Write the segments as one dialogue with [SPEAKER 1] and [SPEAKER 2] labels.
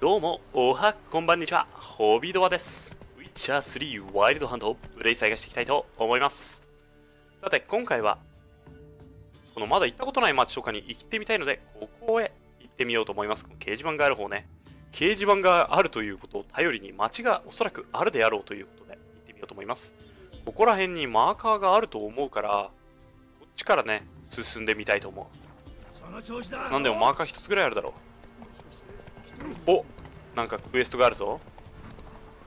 [SPEAKER 1] どうも、おはこんばんにちは、ホビドアです。ウィッチャー3ワイルドハントをプレイ再開していきたいと思います。さて、今回は、このまだ行ったことない街とかに行ってみたいので、ここへ行ってみようと思います。この掲示板がある方ね。掲示板があるということを頼りに街がおそらくあるであろうということで行ってみようと思います。ここら辺にマーカーがあると思うから、こっちからね、進んでみたいと思う。なんでもマーカー一つぐらいあるだろう。おなんかクエストがあるぞ。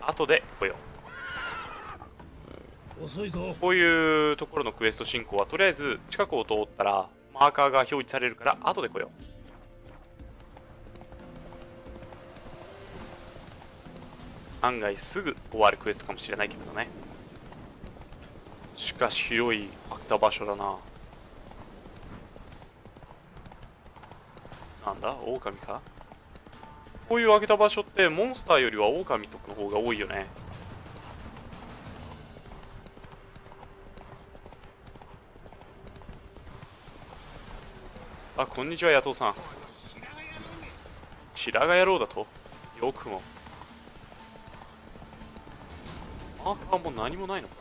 [SPEAKER 1] 後で来よ
[SPEAKER 2] 遅いぞ
[SPEAKER 1] う。こういうところのクエスト進行はとりあえず近くを通ったらマーカーが表示されるから後で来よう。案外すぐ終わるクエストかもしれないけどね。しかし広い開けた場所だな。なんだ？狼か？こういう開けた場所ってモンスターよりは狼とかの方が多いよね。あこんにちは野党さん。白髪野郎だと？よくも。マーカーも何もないのか。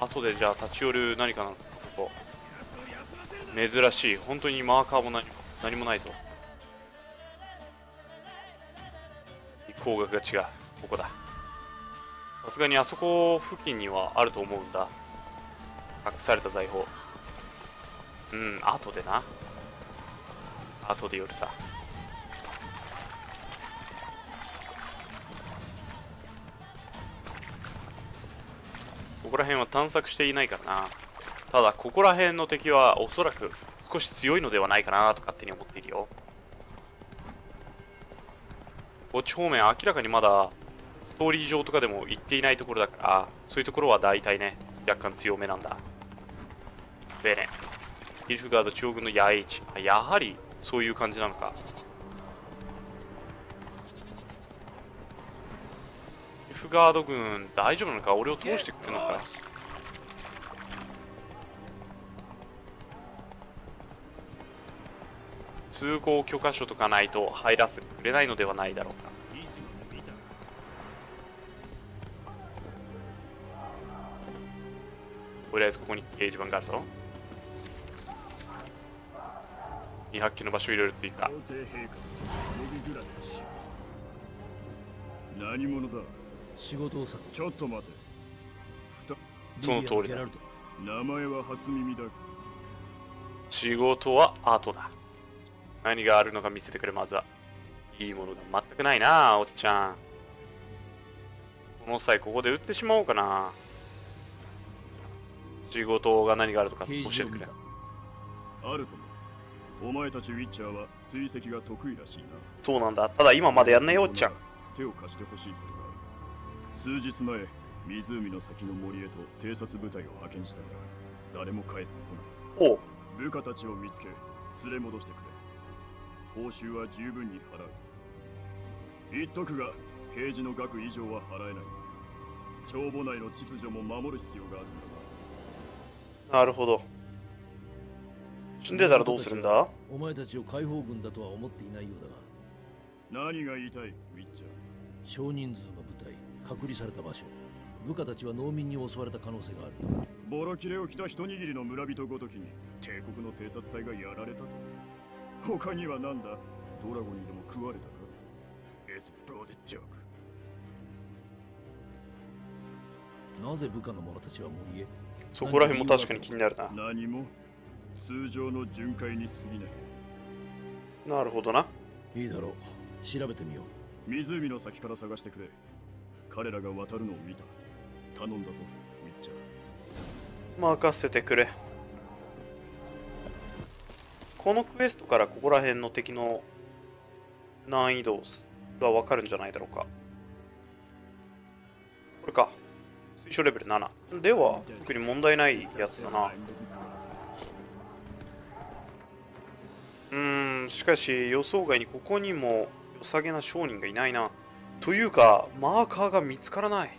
[SPEAKER 1] 後でじゃあ立ち寄る何かなのここ。珍しい。本当にマーカーも何も。何もないぞ。方角が違う。ここだ。さすがにあそこ付近にはあると思うんだ。隠された財宝。うん後でな。後で夜さ。ここら辺は探索していないからな。ただここら辺の敵はおそらく少し強いのではないかなと勝手に思っているよ。こっち方面明らかにまだストーリー上とかでも行っていないところだからそういうところは大体ね若干強めなんだ。でねヒルフガード中央軍の野営地やはりそういう感じなのか。ヒルフガード軍大丈夫なのか？俺を通してくるのか通行許可書とかないと入らせてくれないのではないだろうか。とりあえずここに掲示板があるぞ。200機の場所いろいろついた
[SPEAKER 2] 何者だ？
[SPEAKER 3] 仕事をさ。
[SPEAKER 2] ちょっと待て。
[SPEAKER 1] その通りだ。
[SPEAKER 2] 名前は初耳だが。
[SPEAKER 1] 仕事は後だ何があるのか見せてくれまずは。いいものが全くないなおっちゃん。この際ここで売ってしまおうかな。仕事が何があるとか教えてくれ。
[SPEAKER 2] あるとも。お前たちウィッチャーは追跡が得意らしいな。
[SPEAKER 1] そうなんだ。ただ今までやんないよおっちゃん。
[SPEAKER 2] 手を貸してほしいことがある。数日前湖の先の森へと偵察部隊を派遣したが誰も帰ってこない。
[SPEAKER 1] おう。
[SPEAKER 2] 部下たちを見つけ連れ戻してくれ報酬は十分に払う。言っとくが刑事の額以上は払えない。帳簿内の秩序も守る必要がある。
[SPEAKER 1] なるほど。死んでたらどうするんだ？
[SPEAKER 3] お前たちを解放軍だとは思っていないようだが。
[SPEAKER 2] 何が言いたいウィッチャー
[SPEAKER 3] 少人数の部隊隔離された場所。部下たちは農民に襲われた可能性がある。
[SPEAKER 2] ボロキレを着た一握りの村人ごときに帝国の偵察隊がやられたと他には何だ？ドラゴンにでも食われたか？エスブローデジョーク。
[SPEAKER 3] なぜ部下の者たちは森へ？
[SPEAKER 1] そこら辺も確かに気になるな。
[SPEAKER 2] 何も通常の巡回に過ぎない。
[SPEAKER 1] なるほどな。い
[SPEAKER 3] いだろう。調べてみよう。
[SPEAKER 2] 湖の先から探してくれ。彼らが渡るのを見た。頼んだぞウィッチャー。
[SPEAKER 1] 任せてくれこのクエストからここら辺の敵の難易度が分かるんじゃないだろうか。これか。推奨レベル7では特に問題ないやつだな。うーんしかし予想外にここにも良さげな商人がいないな。というかマーカーが見つからない。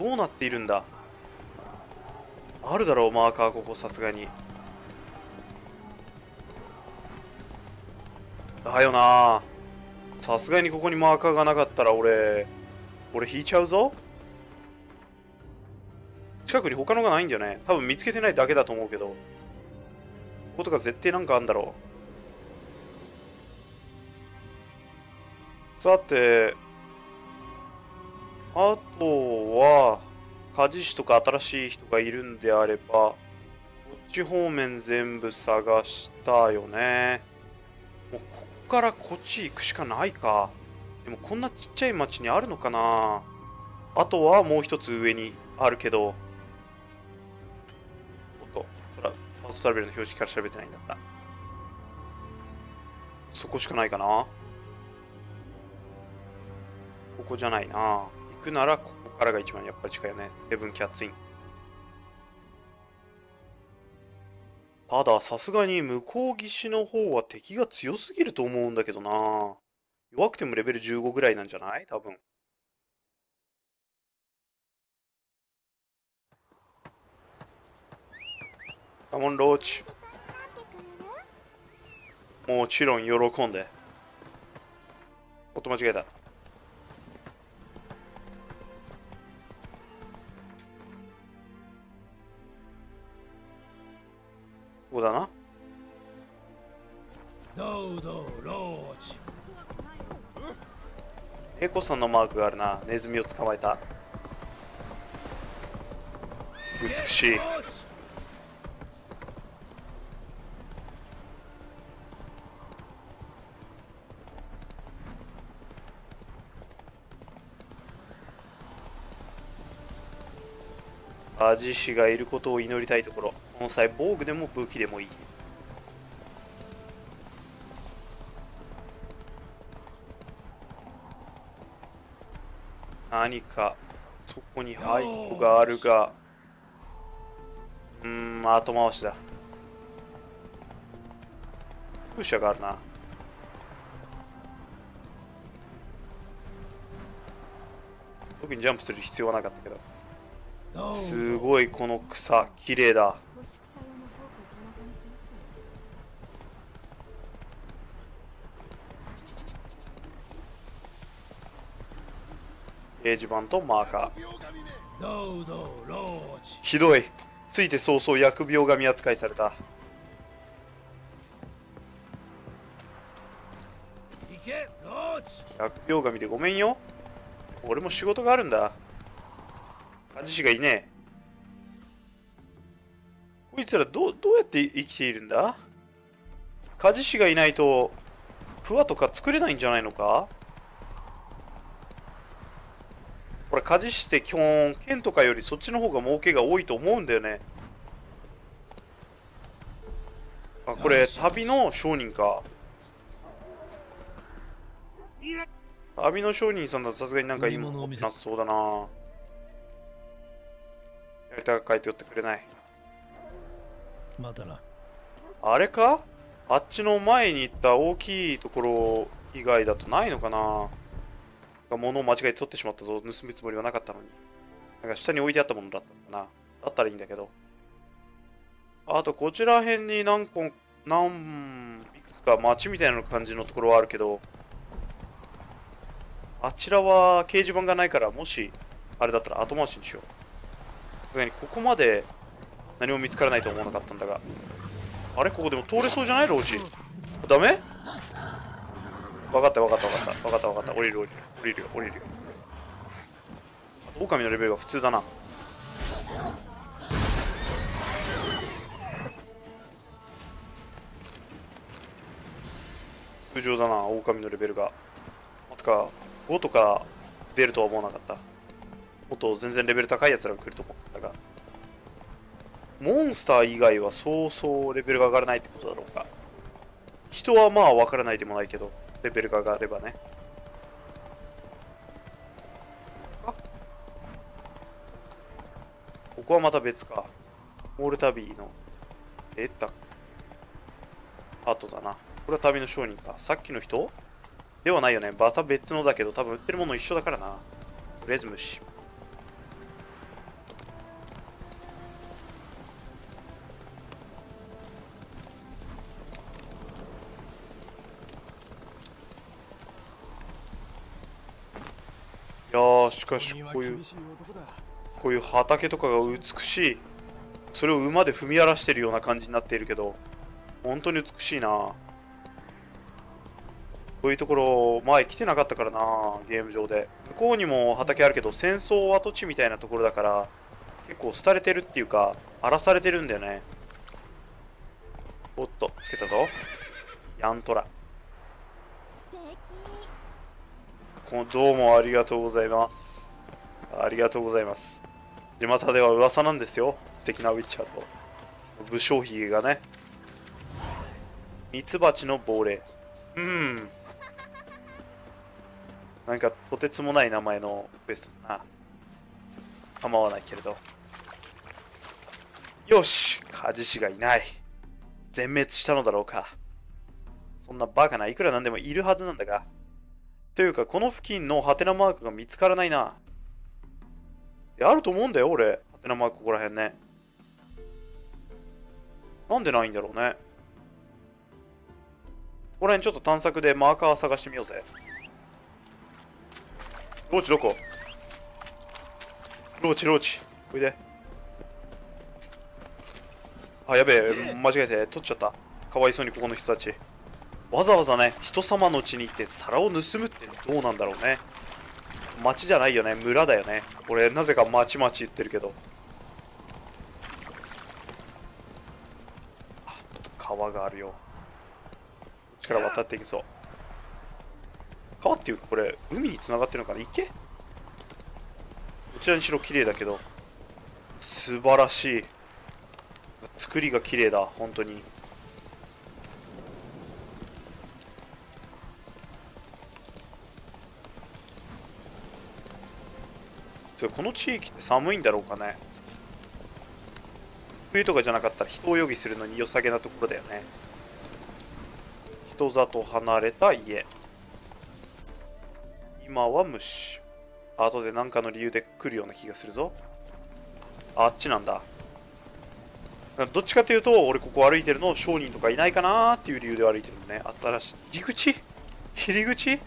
[SPEAKER 1] どうなっているんだ。あるだろうマーカーここさすがに。だよな。さすがにここにマーカーがなかったら俺俺引いちゃうぞ。近くに他のがないんだよね？多分見つけてないだけだと思うけど。こことか絶対なんかあんだろう。さてあとは鍛冶師とか新しい人がいるんであればこっち方面全部探したよね。もうこからこっち行くしかないか。でもこんなちっちゃい町にあるのかな。あとはもう一つ上にあるけど。おっとほらファーストトラベルの標識から調べてないんだった。そこしかないかな。ここじゃないな。行くならここからが一番やっぱり近いよね。セブンキャッツイン。たださすがに向こう岸の方は敵が強すぎると思うんだけどな。弱くてもレベル15ぐらいなんじゃない？多分。カモンローチ。もちろん喜んで。おっと間違えた。ここだな。
[SPEAKER 3] どうどうローチ
[SPEAKER 1] エコさんのマークがあるな。ネズミを捕まえた。美しい。アジシがいることを祈りたいところ。の際防具でも武器でもいい。何かそこにハイコがあるがうーん後回しだ。風車があるな。特にジャンプする必要はなかったけど。すごいこの草綺麗だ
[SPEAKER 4] 干し草用のフォークを背中にする
[SPEAKER 1] 掲示板とマーカー。ひどい。ついて早々疫病神扱いされた。疫病神でごめんよ。俺も仕事があるんだ。鍛冶師がいねえ。こいつらどうどうやって生きているんだ？鍛冶師がいないとクワとか作れないんじゃないのか？これ鍛冶師って基本剣とかよりそっちの方が儲けが多いと思うんだよね。あこれ旅の商人か。旅の商人さんだとさすがになんかいいものなさそうだな。やりたが書いて寄ってくれない。
[SPEAKER 3] またな。
[SPEAKER 1] あれか？あっちの前に行った大きいところ以外だとないのかな？物を間違えて取ってしまったぞ盗むつもりはなかったのに。なんか下に置いてあったものだったのかな。だったらいいんだけど。あとこちら辺に何個何いくつか町みたいな感じのところはあるけどあちらは掲示板がないからもしあれだったら後回しにしよう。さすがにここまで何も見つからないと思わなかったんだが。あれ？ここでも通れそうじゃない？ローチダメ？分かった分かった分かった。分かった。降りる降りる降りるよ。降りるよ狼のレベルが普通だな。通常だな狼のレベルが。まさか5とか出るとは思わなかった。もっと全然レベル高いやつらが来ると思ったが。モンスター以外はそうそうレベルが上がらないってことだろうか。人はまあわからないでもないけどレベルが上がればね。ここはまた別か。モールタビーの、え？った後だな。これは旅の商人か。さっきの人？ではないよね。また別のだけど、多分売ってるもの一緒だからな。とりあえず。いやしかしこういうこういう畑とかが美しい。それを馬で踏み荒らしてるような感じになっているけど本当に美しいな。こういうところ前来てなかったからなゲーム上で。向こうにも畑あるけど戦争跡地みたいなところだから結構廃れてるっていうか荒らされてるんだよね。おっとつけたぞ。ヤントラこのどうもありがとうございます。ありがとうございます巷では噂なんですよ。素敵なウィッチャーと。武将髭がね。ミツバチの亡霊。うん。なんかとてつもない名前のベストな。構わないけれど。よし。カジシがいない。全滅したのだろうか。そんなバカないくらなんでもいるはずなんだが。というか、この付近のハテナマークが見つからないな。いやあると思うんだよ、俺。ハテナマークここら辺ね。なんでないんだろうね。ここら辺ちょっと探索でマーカー探してみようぜ。ローチどこ？ローチ、ローチ。おいで。あ、やべえ、間違えて取っちゃった。かわいそうにここの人たち。わざわざね、人様の家に行って皿を盗むってどうなんだろうね。町じゃないよね、村だよね。俺、なぜか町町言ってるけど。川があるよ。こっちから渡っていくぞ。川っていうか、これ、海に繋がってるのかな？池どちらにしろ綺麗だけど。素晴らしい。作りが綺麗だ、本当に。てかこの地域って寒いんだろうかね。冬とかじゃなかったら人を泳ぎするのに良さげなところだよね。人里離れた家。今は虫後で何かの理由で来るような気がするぞ。あっちなんだ。どっちかというと俺ここ歩いてるの商人とかいないかなっていう理由で歩いてるのね。新しい。入り口？入り口？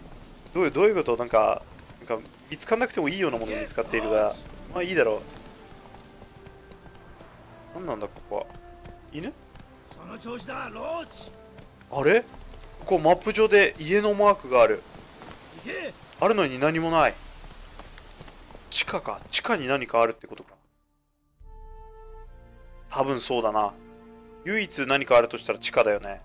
[SPEAKER 1] どういうどういうこと？なんかなんか見つかんなくてもいいようなものが見つかっているがまあいいだろう。何なんだここは？犬？
[SPEAKER 3] その調子だローチ。
[SPEAKER 1] あれ？ここマップ上で家のマークがある。あるのに何もない。地下か。地下に何かあるってことか。多分そうだな。唯一何かあるとしたら地下だよね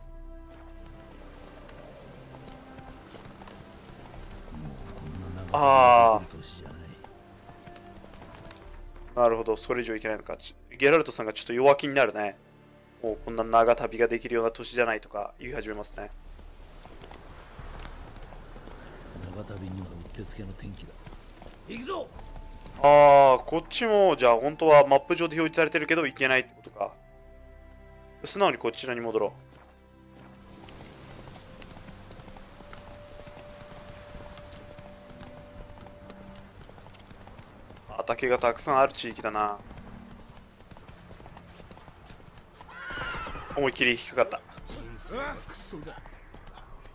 [SPEAKER 1] あ
[SPEAKER 3] ー。年じゃな
[SPEAKER 1] るほどそれ以上いけないのか。ちゲラルトさんがちょっと弱気になるね。もうこんな長旅ができるような年じゃないとか言い始めますね。
[SPEAKER 3] 長旅にはうってつけの天気だ。行くぞ。
[SPEAKER 1] ああこっちもじゃあ本当はマップ上で表示されてるけど行けないってことか。素直にこちらに戻ろう畑がたくさんある地域だな。思いっきり引っかかった。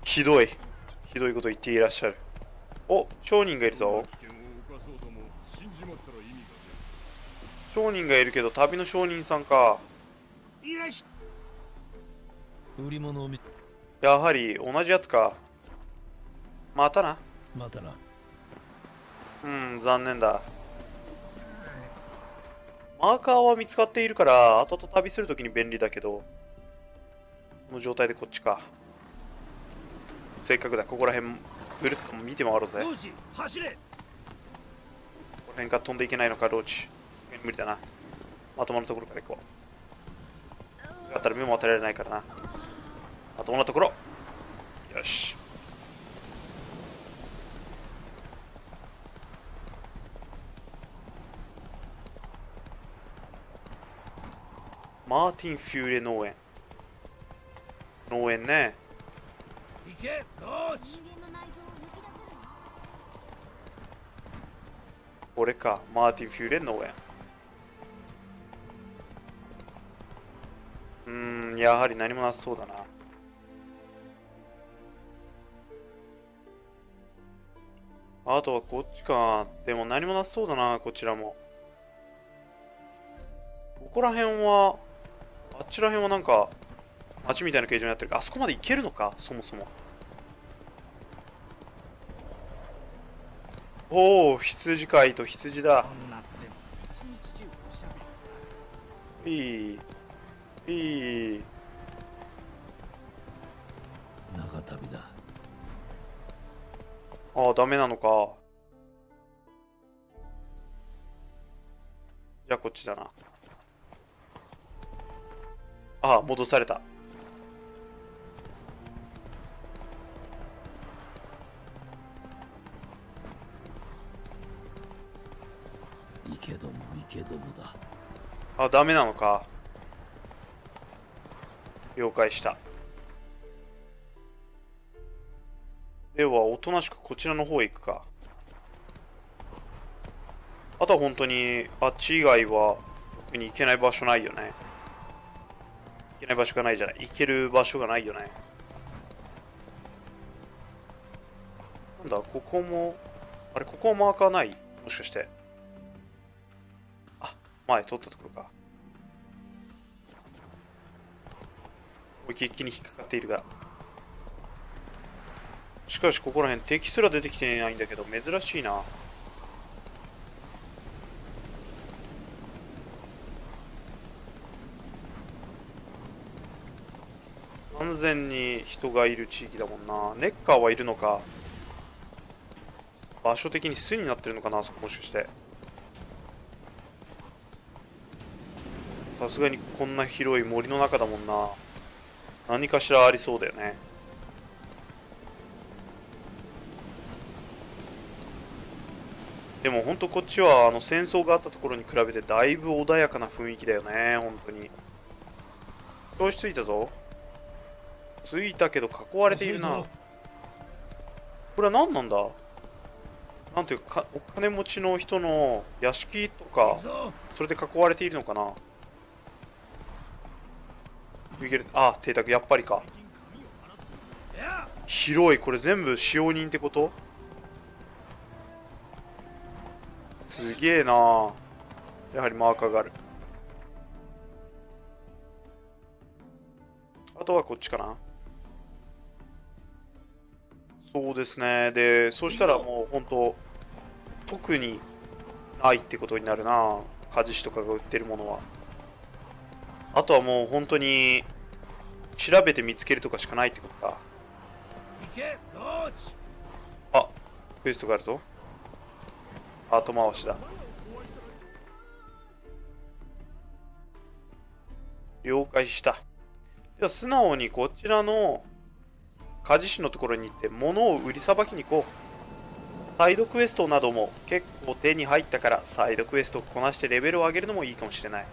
[SPEAKER 1] ひどい。ひどいこと言っていらっしゃる。お商人がいるぞ。商人がいるけど旅の商人さんか。やはり同じやつか。またな。
[SPEAKER 3] またな。
[SPEAKER 1] うん残念だマーカーは見つかっているから後々旅するときに便利だけどこの状態でこっちか。せっかくだ。ここら辺ぐるっと見て回ろうぜ。こ
[SPEAKER 3] ローチ走れ。
[SPEAKER 1] の辺から飛んでいけないのかローチ無理だな。まともなところから行こう。だったら目も当てられないからな。まともなところ。よしマーティン・フューレ農園。農園ね。
[SPEAKER 3] 行け。
[SPEAKER 1] これか。マーティン・フューレ農園。うーんやはり何もなさそうだな。あとはこっちか。でも何もなさそうだな、こちらも。ここら辺は、あっちら辺はなんか、街みたいな形状になってるあそこまで行けるのか？そもそも。おお、羊飼いと羊だ。いい。いい。
[SPEAKER 3] 長旅だ
[SPEAKER 1] ああ、ダメなのか。じゃあこっちだな。ああ、戻された。
[SPEAKER 3] 行けどもどもだ
[SPEAKER 1] あ、ダメなのか。了解した。では、おとなしくこちらの方へ行くか。あとは本当に、あっち以外は、特に行けない場所ないよね。行けない場所がないじゃない。行ける場所がないよね。なんだ、ここも、あれ、ここはマーカーない？もしかして。あ、前通ったところか。思いっきりに引っかかっているが。しかしここら辺敵すら出てきてないんだけど珍しいな完全に人がいる地域だもんな。ネッカーはいるのか。場所的に巣になってるのかなあそこもしかして。さすがにこんな広い森の中だもんな。何かしらありそうだよね。でも本当こっちはあの戦争があったところに比べてだいぶ穏やかな雰囲気だよね本当に。調子ついたぞ。ついたけど囲われているな。これは何なんだ？なんていうかお金持ちの人の屋敷とかそれで囲われているのかな？いけるあ邸宅やっぱりか。広い。これ全部使用人ってこと？すげえな。やはりマーカーがある。あとはこっちかな。そうですね。でそしたらもう本当特にないってことになるな。鍛冶師とかが売ってるものは。あとはもう本当に調べて見つけるとかしかないってことか。あクエストがあるぞ。後回しだ。了解した。では素直にこちらの鍛冶師のところに行って物を売りさばきに行こう。サイドクエストなども結構手に入ったからサイドクエストをこなしてレベルを上げるのもいいかもしれない。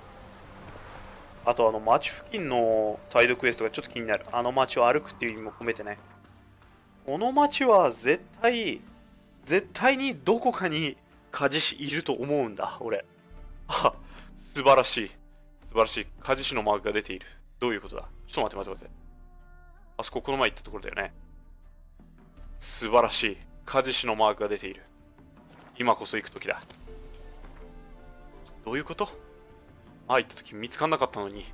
[SPEAKER 1] あとあの街付近のサイドクエストがちょっと気になる。あの街を歩くっていう意味も込めてね。この街は絶対絶対にどこかに鍛冶師いると思うんだ俺。あ素晴らしい。素晴らしい。鍛冶師のマークが出ている。どういうことだ？ちょっと待って待って待って。あそここの前行ったところだよね。素晴らしい。鍛冶師のマークが出ている。今こそ行く時だ。どういうこと？ああ行った時見つかんなかったのに。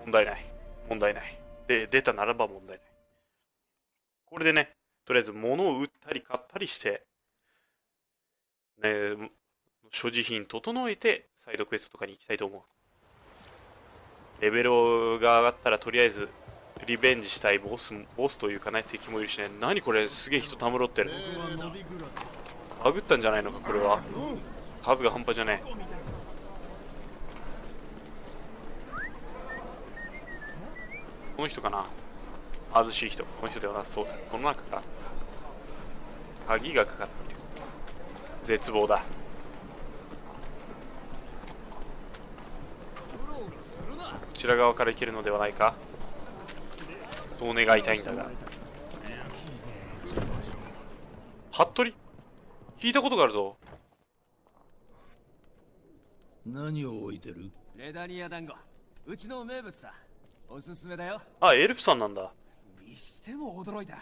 [SPEAKER 1] 問題ない。問題ない。で出たならば問題ない。これでねとりあえず物を売ったり買ったりしてね所持品整えてサイドクエストとかに行きたいと思う。レベルが上がったらとりあえずリベンジしたいボスボスというかね敵もいるしね。何これすげえ人たむろってる。バグったんじゃないのかこれは。数が半端じゃねえ。この人かな。貧しい人。この人ではな。そうだ。この中か鍵がかかっている絶望だこちら側から行けるのではないか。そう願いたいんだが。服部？聞いたことがあるぞ。
[SPEAKER 3] 何を置いてる？
[SPEAKER 5] レダニア団子。うちの名物さ。おすすめだよ。
[SPEAKER 1] あエルフさんなんだ。
[SPEAKER 5] にしても驚いた。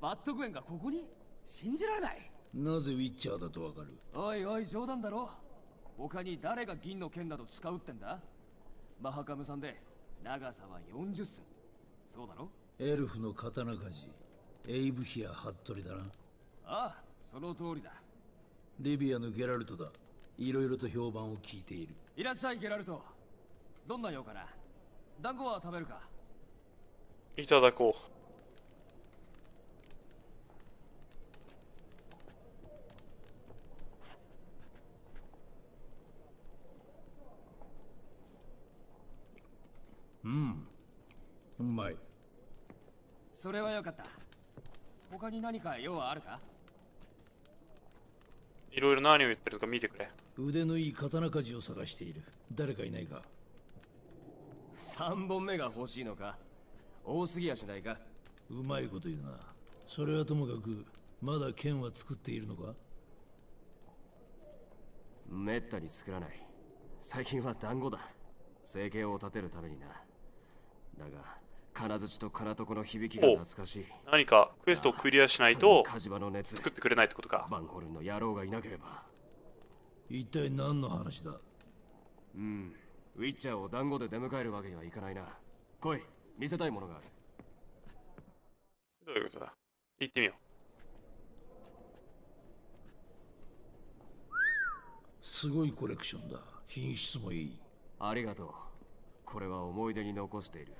[SPEAKER 5] バットグエンがここに？信じられない。
[SPEAKER 3] なぜウィッチャーだとわかる？
[SPEAKER 5] おいおい冗談だろ。他に誰が銀の剣など使うってんだ？マハカムさんで長さは40寸。そうだろ？
[SPEAKER 3] エルフの刀鍛冶エイブヒア・ハットリだな。
[SPEAKER 5] ああその通りだ。
[SPEAKER 3] リビアのゲラルトだ。いろいろと評判を聞いている。
[SPEAKER 5] いらっしゃいゲラルト。どんな用かな？団子は食べるか？
[SPEAKER 1] いただこう
[SPEAKER 3] うんうまい
[SPEAKER 5] それはよかった。他に何か用はあるか？
[SPEAKER 1] いろいろ何を言ってるか見てくれ。
[SPEAKER 3] 腕のいい刀鍛冶を探している。誰かいないか
[SPEAKER 5] ？3本目が欲しいのか？多すぎやしないか？
[SPEAKER 3] うまいこと言うな。それはともかくまだ剣は作っているのか？
[SPEAKER 5] めったに作らない。最近は団子だ。生計を立てるためにな。だが金槌と金床の響きが懐かしい。
[SPEAKER 1] 何かクエストをクリアしないと
[SPEAKER 5] 火事場の熱。
[SPEAKER 1] 作ってくれないってことか。
[SPEAKER 5] バンホルンの野郎がいなければ。
[SPEAKER 3] 一体何の話だ？
[SPEAKER 5] うん。ウィッチャーを団子で出迎えるわけにはいかないな。来い。見せたいものがある。
[SPEAKER 1] どういうことだ？行ってみよ
[SPEAKER 3] すごいコレクションだ。品質もいい。
[SPEAKER 5] ありがとう。これは思い出に残している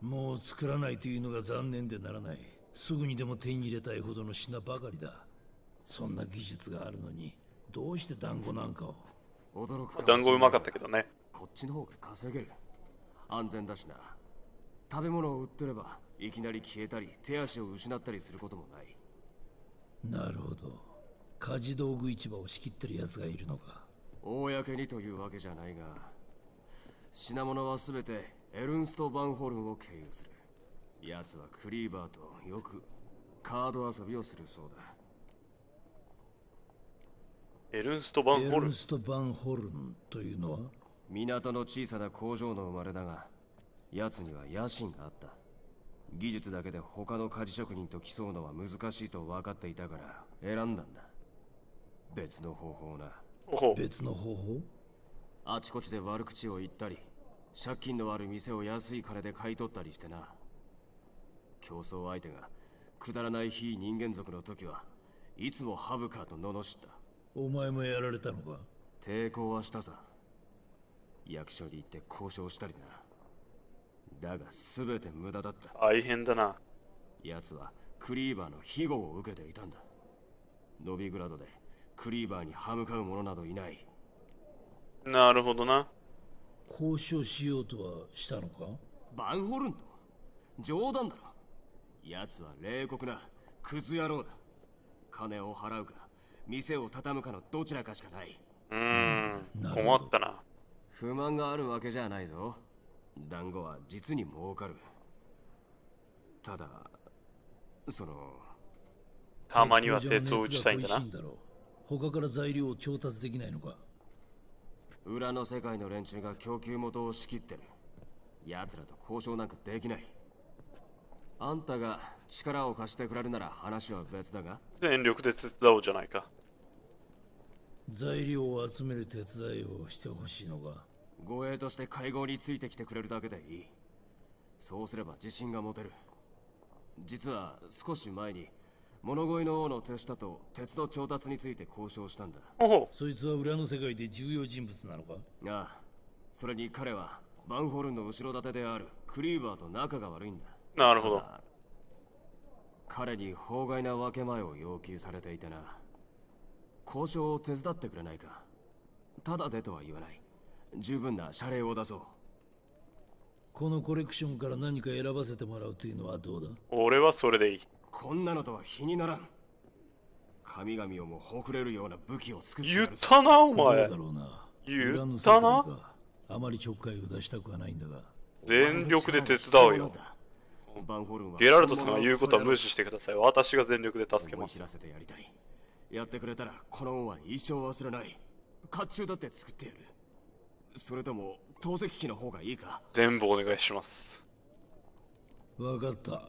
[SPEAKER 3] もう作らないというのが残念でならない。すぐにでも手に入れたいほどの品ばかりだ。そんな技術があるのにどうして団子なんかを？
[SPEAKER 5] 驚く
[SPEAKER 1] 団子うまかったけどね。
[SPEAKER 5] こっちの方が稼げる。安全だしな。食べ物を売ってればいきなり消えたり手足を失ったりすることもない。
[SPEAKER 3] なるほど。家事道具市場を仕切ってる奴がいるのか。
[SPEAKER 5] 公にというわけじゃないが品物は全てエルンスト・バンホルンを経由する。奴はクリーバーとよくカード遊びをするそうだ。
[SPEAKER 1] エルンスト・バンホルン。
[SPEAKER 3] エルンスト・バンホルンというのは？
[SPEAKER 5] 港の小さな工場の生まれだが奴には野心があった。技術だけで他の鍛冶職人と競うのは難しいと分かっていたから選んだんだ。別の方法な。
[SPEAKER 3] 別の方法？
[SPEAKER 5] あちこちで悪口を言ったり借金のある店を安い金で買い取ったりしてな。競争相手がくだらない非人間族の時はいつもハブカーと罵った。
[SPEAKER 3] お前もやられたのか？
[SPEAKER 5] 抵抗はしたさ。役所に行って交渉したりな。だが全て無駄だった。
[SPEAKER 1] 大変だな。
[SPEAKER 5] 奴はクリーバーの庇護を受けていたんだ。ノビグラドでクリーバーに歯向かう者などいない。
[SPEAKER 1] なるほどな
[SPEAKER 3] 交渉しようとはしたのか？
[SPEAKER 5] バンホルンと。冗談だろ。奴は冷酷なクズ野郎だ。金を払うか店を畳むかのどちらかしかない。う
[SPEAKER 1] ーん困ったな。
[SPEAKER 5] 不満があるわけじゃないぞ。団子は実に儲かる。ただその
[SPEAKER 1] たまには鉄を打ちたいんだな。
[SPEAKER 3] 他から材料を調達できないのか？
[SPEAKER 5] 裏の世界の連中が供給元を仕切ってる。奴らと交渉なんかできない。あんたが力を貸してくれるなら話は別だが。
[SPEAKER 1] 全力で手伝おうじゃないか。
[SPEAKER 3] 材料を集める手伝いをしてほしいのか？
[SPEAKER 5] 護衛として会合についてきてくれるだけでいい。そうすれば自信が持てる。実は少し前に物乞いの王の手下と鉄の調達について交渉したんだ。
[SPEAKER 3] そいつは裏の世界で重要人物なのか？
[SPEAKER 5] ああそれに彼はバンホルンの後ろ盾であるクリーバーと仲が悪いんだ。
[SPEAKER 1] なるほど。
[SPEAKER 5] 彼に法外な分け前を要求されていてな。交渉を手伝ってくれないか。ただでとは言わない。十分な謝礼を出そう。
[SPEAKER 3] このコレクションから何か選ばせてもらうというのはどうだ？
[SPEAKER 1] 俺はそれでいい
[SPEAKER 5] こんなのとは比にならん。神々をもほくれるような武器を作って
[SPEAKER 1] 言っ
[SPEAKER 5] やる
[SPEAKER 1] たなお前。
[SPEAKER 3] だろうな。
[SPEAKER 1] 言ったな。
[SPEAKER 3] あまりちょっかいを出したくはないんだが。
[SPEAKER 1] 全力で手伝おうよ。
[SPEAKER 5] バンホルンは
[SPEAKER 1] ゲラルトさんが言うことは無視してください。私が全力で助けます。
[SPEAKER 5] 思い知らせてやりたいやってくれたらこの恩は一生忘れない。甲冑だって作ってやる。それとも透析機の方がいいか。
[SPEAKER 1] 全部お願いします。
[SPEAKER 3] 分かった。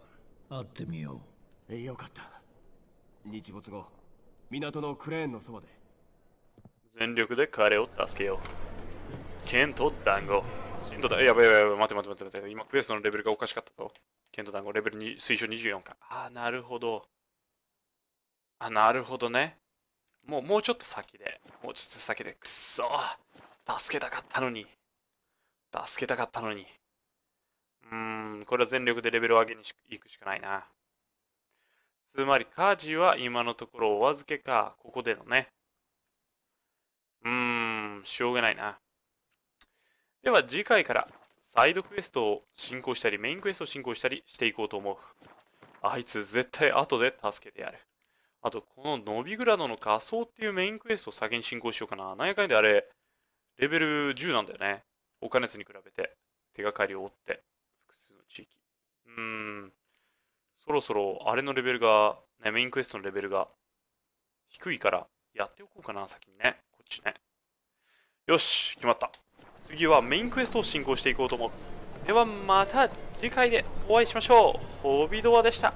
[SPEAKER 3] 会ってみよ
[SPEAKER 5] えよかった。日没後港のクレーンのそばで。
[SPEAKER 1] 全力で彼を助けよう。ケンと団子。ケンとだ。やばいやばいやばい。待て待て待て待て。今クエストのレベルがおかしかったぞ。ケンと団子。レベル2推奨24か。ああなるほど。あなるほどね。もうもうちょっと先で。もうちょっと先で。くっそ。助けたかったのに。助けたかったのに。うーんこれは全力でレベルを上げに行くしかないな。つまりカージは今のところお預けかここでのねうーん、しょうがないな。では次回からサイドクエストを進行したり、メインクエストを進行したりしていこうと思う。あいつ絶対後で助けてやる。あと、このノビグラドの仮装っていうメインクエストを先に進行しようかな。なんやかんであれ、レベル10なんだよね。他のやつに比べて。手がかりを追って。複数の地域。うーん。そろそろあれのレベルが、ね、メインクエストのレベルが低いから、やっておこうかな、先にね。こっちね。よし、決まった。次はメインクエストを進行していこうと思う。ではまた次回でお会いしましょう。ホビドアでした。